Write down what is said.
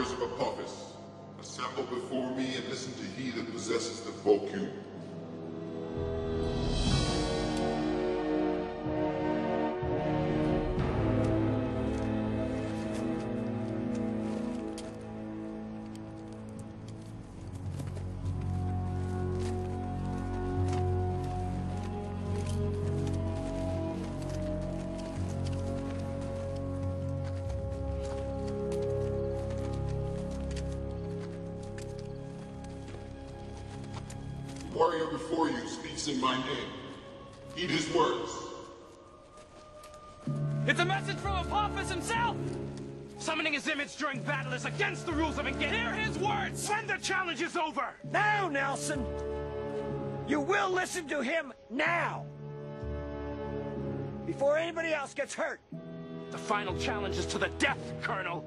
Warriors of Apophis, assemble before me and listen to he that possesses the Volcube. Warrior before you speaks in my name. Heed his words. It's a message from Apophis himself! Summoning his image during battle is against the rules of engagement. Hear his words when the challenge is over! Now, Nelson! You will listen to him now! Before anybody else gets hurt! The final challenge is to the death, Colonel!